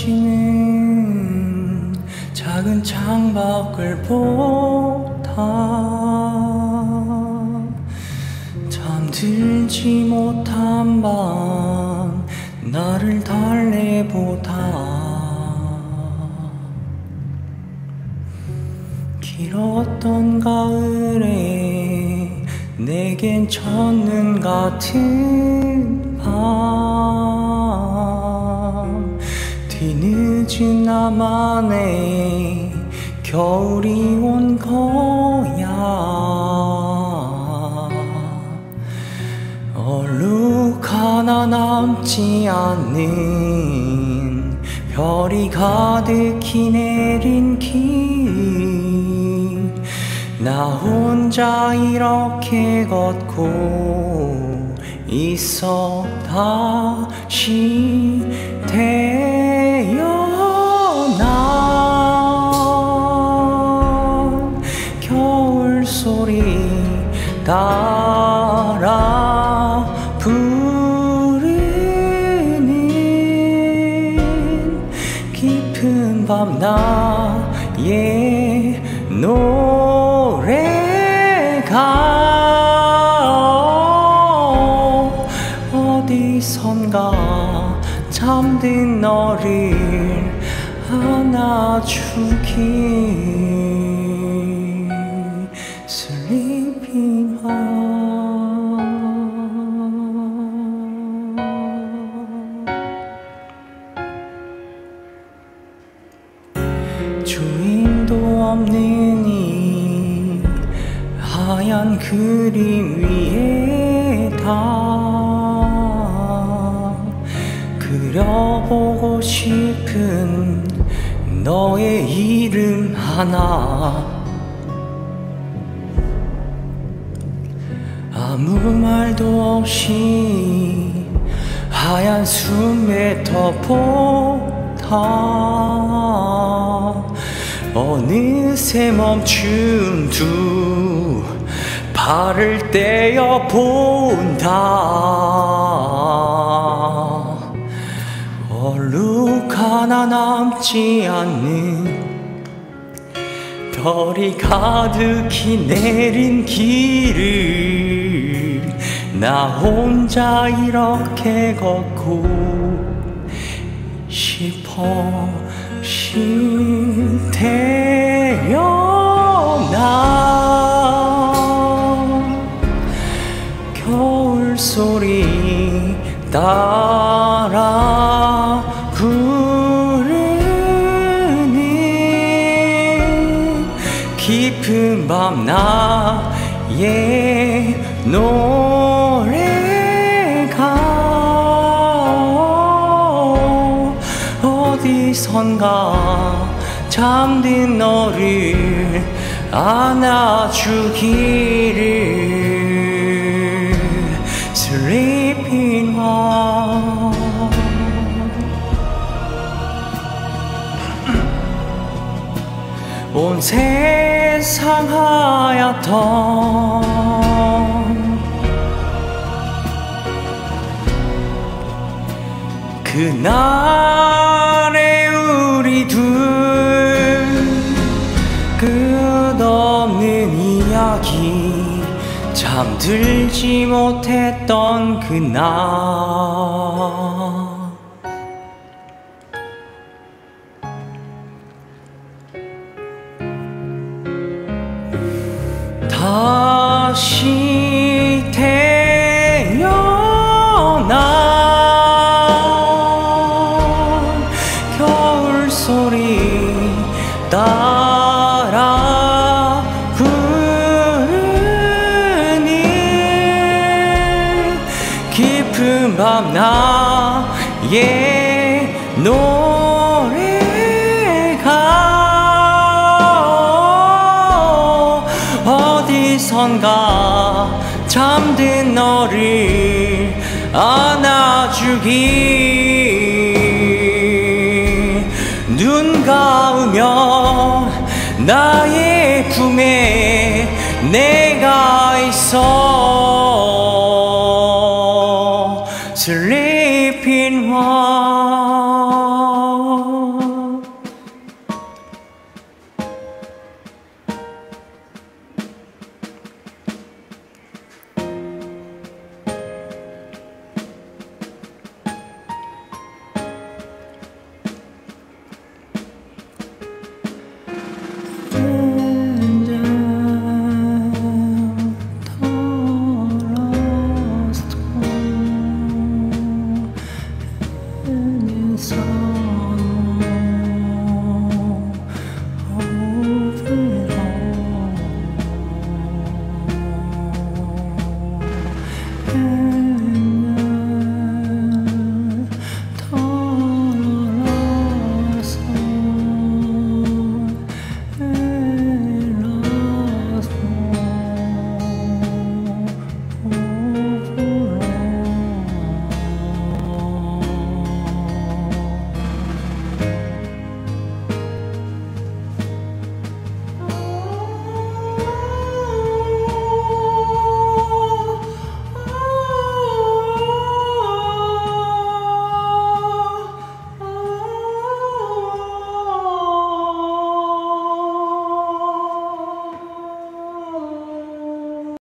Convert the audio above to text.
떨어지는 작은 창밖을 보다 잠들지 못한 밤 나를 달래보다 길었던 가을에 내겐 첫눈 같은 밤 뒤늦은 나만의 겨울이 온 거야. 얼룩 하나 남지 않는 별이 가득히 내린 길. 나 혼자 이렇게 걷고 있어 다시 따라 부르는 깊은 밤 나의 노래가 어디선가 잠든 너를 안아주기 주인도 없는 이 하얀 그림 위에 다 그려보고 싶은 너의 이름 하나 아무 말도 없이 하얀 숨에 덮어다. 어느새 멈춘 두 발을 떼어 본다. 얼룩 하나 남지 않는 별이 가득히 내린 길을 나 혼자 이렇게 걷고 싶어 태어나. 겨울 소리 따라 부르는 깊은 밤 나의 노 어디선가 잠든 너를 안아주기를. Sleeping Heart. 온 세상 하얗던 그날 잠들지 못했던 그날. 다시 태어난 겨울 소리 따 깊은 밤 나의 노래가 어디선가 잠든 너를 안아주기. 눈 감으면 나의 품에 내가 있어 sleeping one.